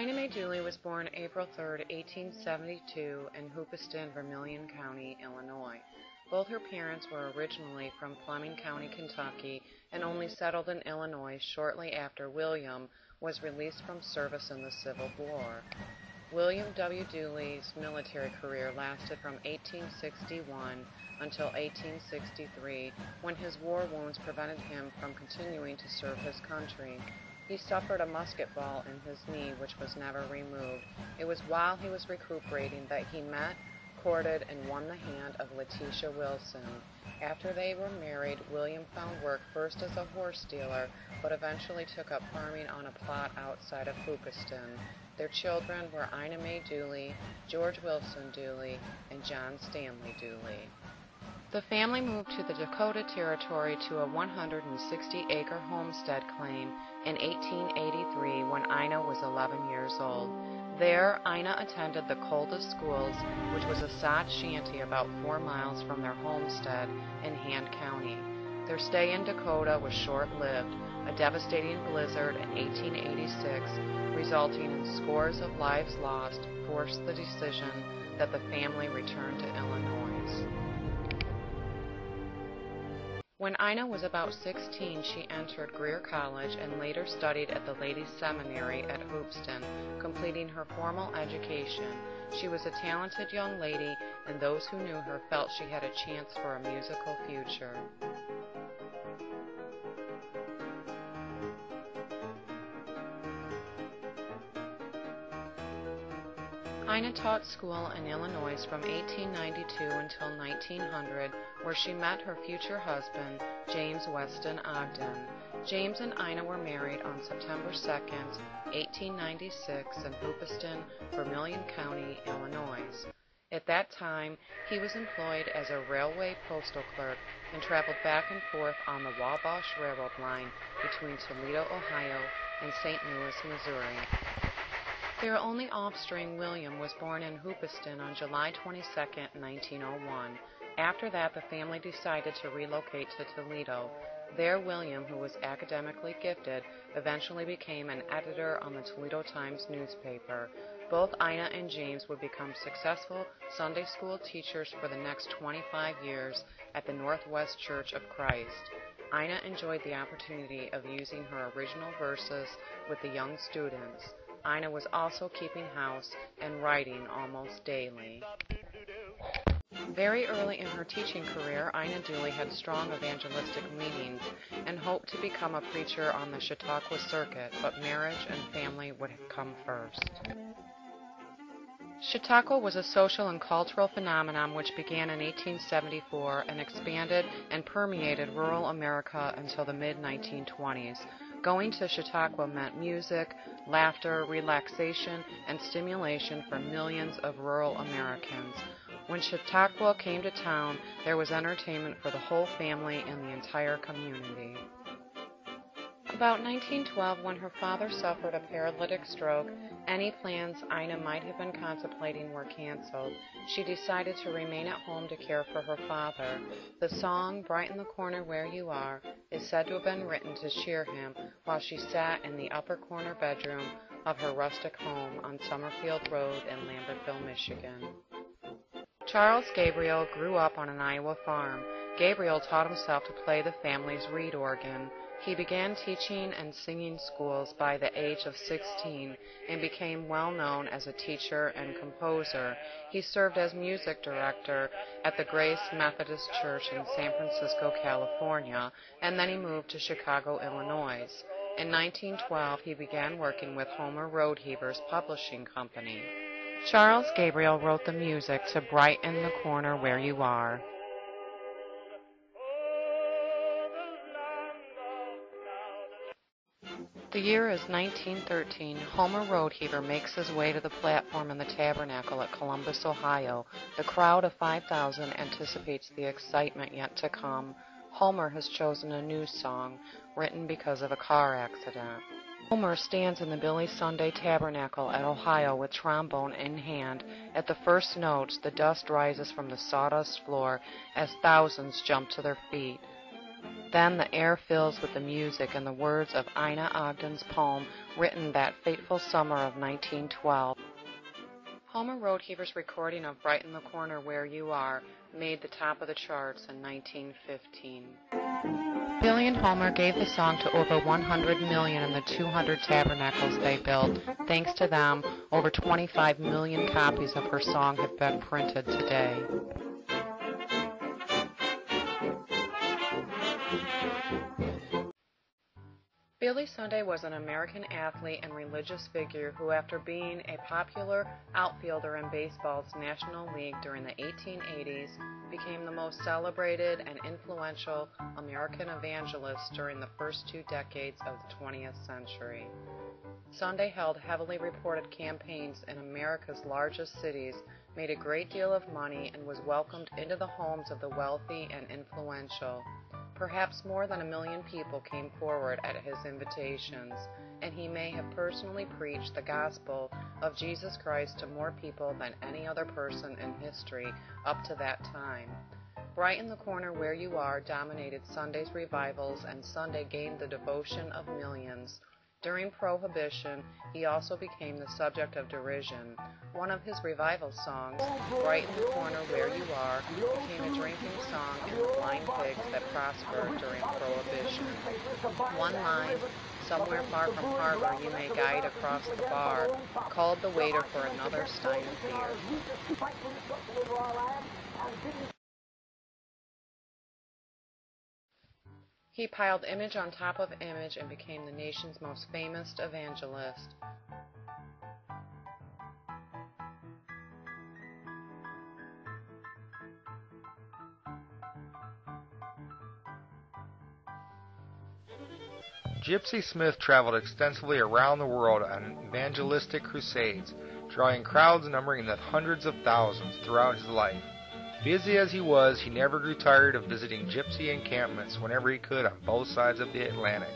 Ina May Duley was born April 3, 1872 in Hoopeston, Vermilion County, Illinois. Both her parents were originally from Fleming County, Kentucky, and only settled in Illinois shortly after William was released from service in the Civil War. William W. Duley's military career lasted from 1861 until 1863, when his war wounds prevented him from continuing to serve his country. He suffered a musket ball in his knee, which was never removed. It was while he was recuperating that he met, and won the hand of Letitia Wilson. After they were married, William found work first as a horse dealer, but eventually took up farming on a plot outside of Hoopeston. Their children were Ina Mae Duley, George Wilson Duley, and John Stanley Duley. The family moved to the Dakota Territory to a 160-acre homestead claim in 1883 when Ina was 11 years old. There, Ina attended the Coldest Schools, which was a sod shanty about four miles from their homestead in Hand County. Their stay in Dakota was short-lived. A devastating blizzard in 1886, resulting in scores of lives lost, forced the decision that the family return to Illinois. When Ina was about 16, she entered Greer College and later studied at the Ladies' Seminary at Hoopeston, completing her formal education. She was a talented young lady, and those who knew her felt she had a chance for a musical future. Ina taught school in Illinois from 1892 until 1900, where she met her future husband, James Weston Ogdon. James and Ina were married on September 2, 1896 in Hoopeston, Vermilion County, Illinois. At that time, he was employed as a railway postal clerk and traveled back and forth on the Wabash Railroad line between Toledo, Ohio and St. Louis, Missouri. Their only offspring, William, was born in Hoopeston on July 22, 1901. After that, the family decided to relocate to Toledo. There, William, who was academically gifted, eventually became an editor on the Toledo Times newspaper. Both Ina and James would become successful Sunday school teachers for the next 25 years at the Northwest Church of Christ. Ina enjoyed the opportunity of using her original verses with the young students. Ina was also keeping house and writing almost daily. Very early in her teaching career, Ina Duley had strong evangelistic leanings and hoped to become a preacher on the Chautauqua circuit, but marriage and family would come first. Chautauqua was a social and cultural phenomenon which began in 1874 and expanded and permeated rural America until the mid-1920s. Going to Chautauqua meant music, laughter, relaxation, and stimulation for millions of rural Americans. When Chautauqua came to town, there was entertainment for the whole family and the entire community. About 1912, when her father suffered a paralytic stroke, any plans Ina might have been contemplating were canceled. She decided to remain at home to care for her father. The song, Brighten the Corner Where You Are, is said to have been written to cheer him while she sat in the upper corner bedroom of her rustic home on Summerfield Road in Lambertville, Michigan. Charles Gabriel grew up on an Iowa farm. Gabriel taught himself to play the family's reed organ. He began teaching and singing schools by the age of 16 and became well known as a teacher and composer. He served as music director at the Grace Methodist Church in San Francisco, California, and then he moved to Chicago, Illinois. In 1912, he began working with Homer Rodeheaver's publishing company. Charles Gabriel wrote the music to Brighten the Corner Where You Are. The year is 1913. Homer Rodeheaver makes his way to the platform in the Tabernacle at Columbus, Ohio. The crowd of 5,000 anticipates the excitement yet to come. Homer has chosen a new song, written because of a car accident. Homer stands in the Billy Sunday Tabernacle at Ohio with trombone in hand. At the first notes, the dust rises from the sawdust floor as thousands jump to their feet. Then the air fills with the music and the words of Ina Ogdon's poem written that fateful summer of 1912. Homer Rodeheaver's recording of Brighten the Corner Where You Are made the top of the charts in 1915. Billy and Homer gave the song to over 100 million in the 200 tabernacles they built. Thanks to them, over 25 million copies of her song have been printed today. Billy Sunday was an American athlete and religious figure who, after being a popular outfielder in baseball's National League during the 1880s, became the most celebrated and influential American evangelist during the first two decades of the 20th century. Sunday held heavily reported campaigns in America's largest cities, made a great deal of money, and was welcomed into the homes of the wealthy and influential. Perhaps more than a million people came forward at his invitations, and he may have personally preached the gospel of Jesus Christ to more people than any other person in history up to that time. Brighten the corner where you are dominated Sunday's revivals, and Sunday gained the devotion of millions. During Prohibition, he also became the subject of derision. One of his revival songs, Brighten the Corner Where You Are, became a drinking song in the Blind Pigs that prospered during Prohibition. One line, Somewhere far from harbor you may guide across the bar, called the waiter for another stein of beer. He piled image on top of image and became the nation's most famous evangelist. Gipsy Smith traveled extensively around the world on evangelistic crusades, drawing crowds numbering in the hundreds of thousands throughout his life. Busy as he was, he never grew tired of visiting gypsy encampments whenever he could on both sides of the Atlantic.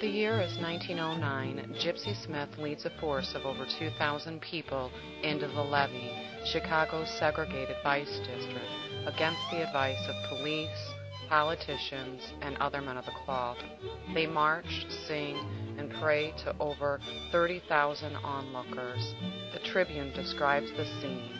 The year is 1909. Gipsy Smith leads a force of over 2,000 people into the levee, Chicago's segregated vice district, against the advice of police, politicians, and other men of the cloth. They march, sing, and pray to over 30,000 onlookers. The Tribune describes the scene.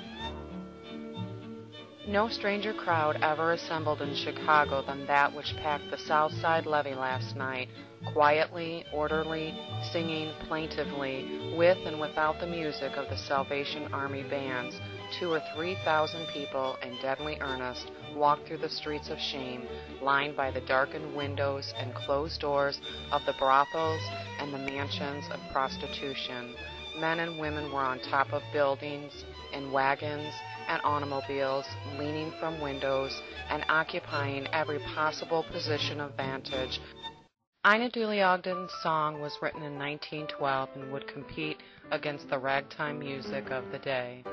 No stranger crowd ever assembled in Chicago than that which packed the South Side levee last night, quietly, orderly, singing plaintively, with and without the music of the Salvation Army bands. Two or three thousand people, in deadly earnest, walked through the streets of shame, lined by the darkened windows and closed doors of the brothels and the mansions of prostitution. Men and women were on top of buildings, in wagons, and automobiles, leaning from windows and occupying every possible position of vantage. Ina Duley Ogdon's song was written in 1912 and would compete against the ragtime music of the day.